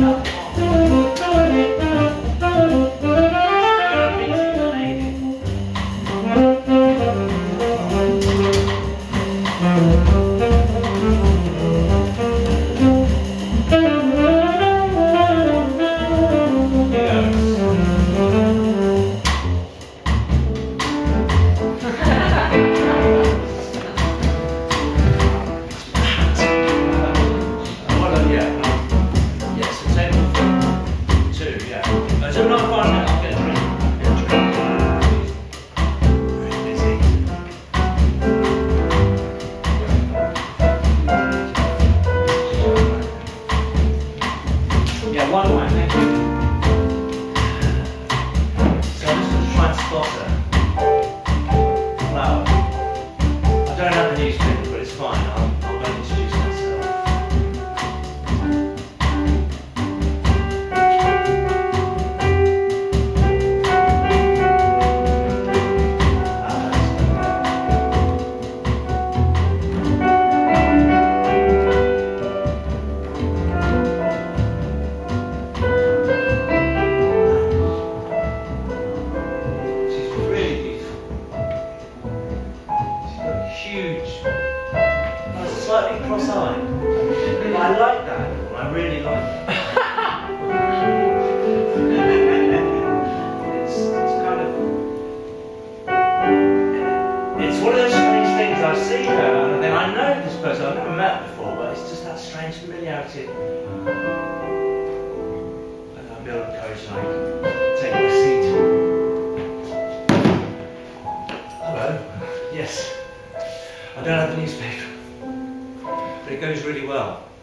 なるほど。cross-eyed. I like that I really like that. it's, kind of... It's one of those strange things, I see her and then I know this person, I've never met before, but it's just that strange familiarity. And I build a coach and I take my seat. Hello. Yes. I don't have the newspaper really well.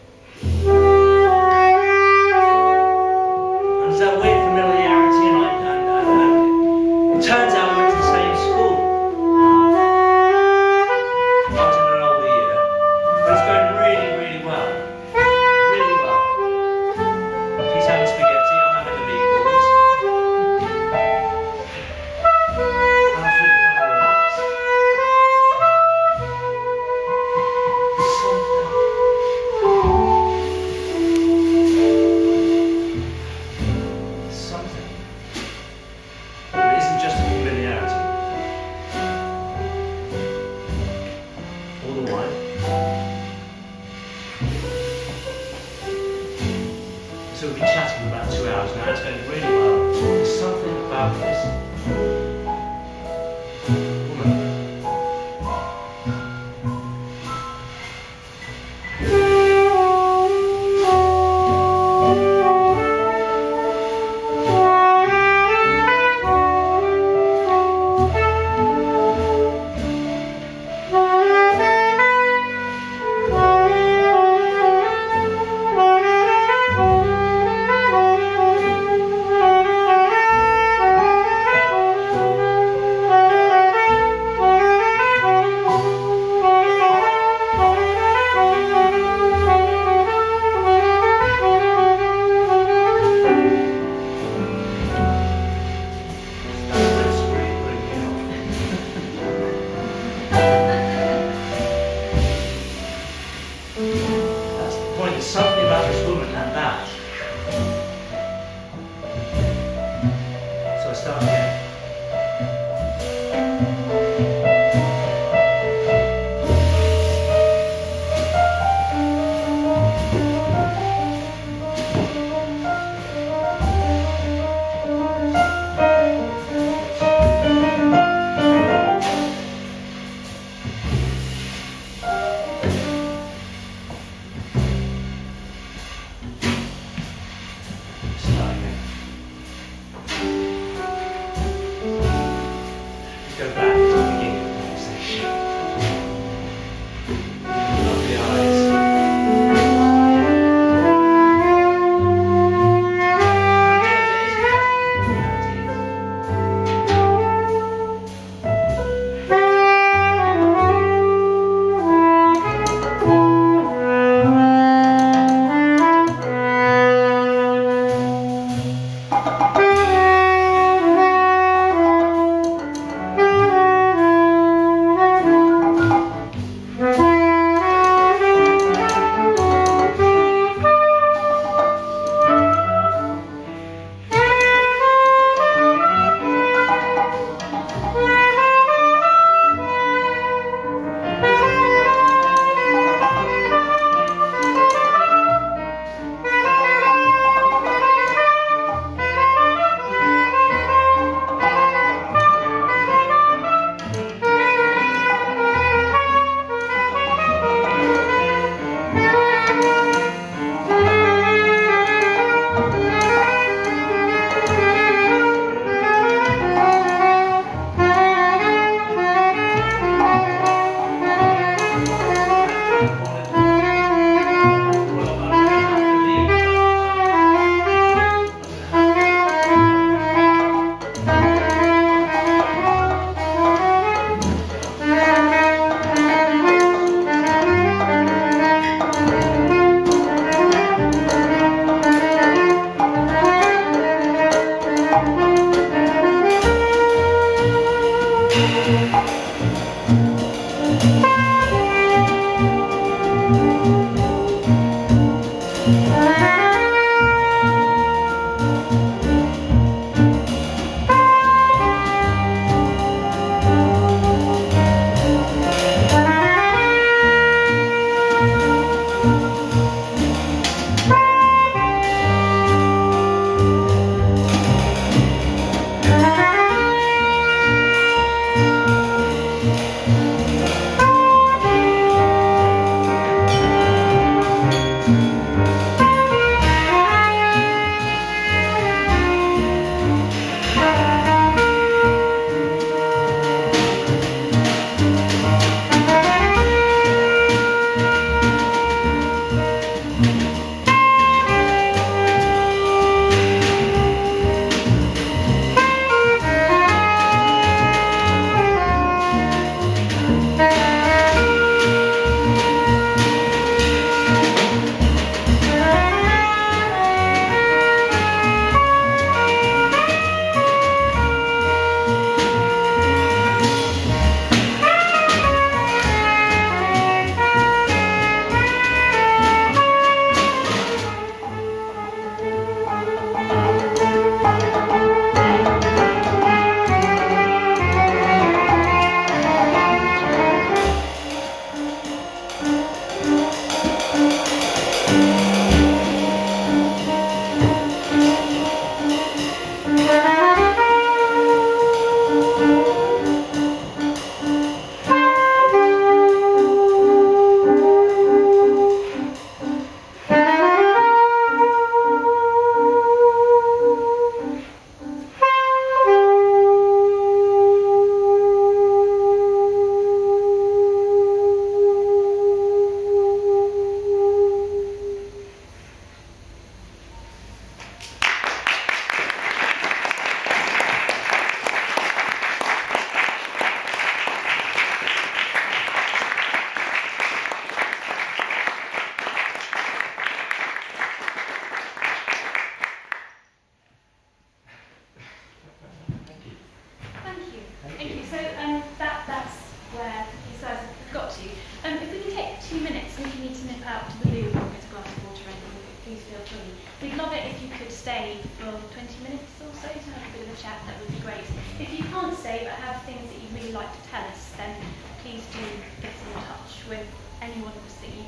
the chat, that would be great. If you can't say but have things that you'd really like to tell us, then please do get in touch with anyone of us that you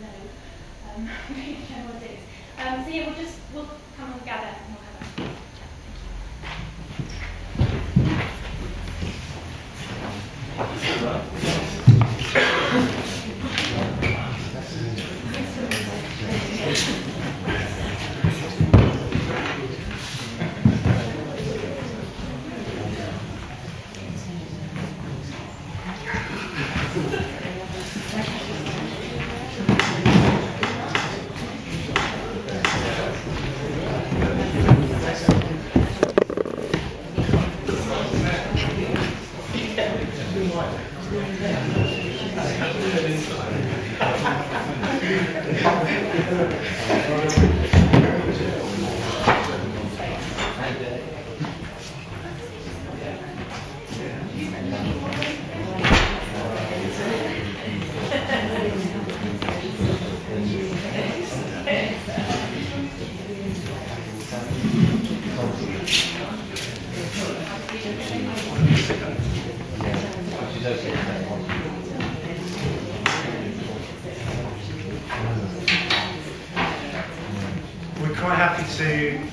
know. Um, really know what it is. Um, so yeah, we'll just we'll come and gather and we'll have a chat. Happy to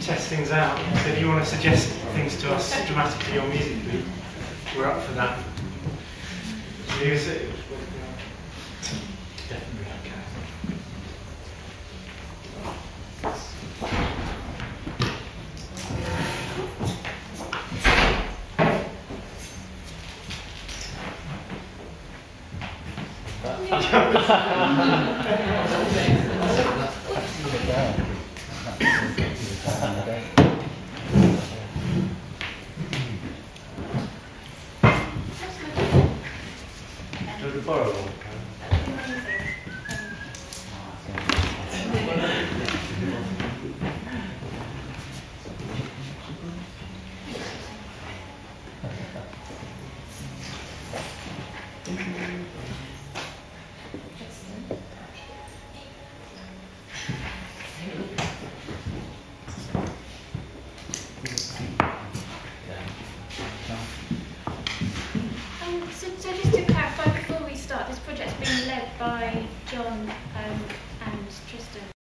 test things out. So if you want to suggest things to us dramatically or musically, we're up for that. Definitely okay. Should 거라고.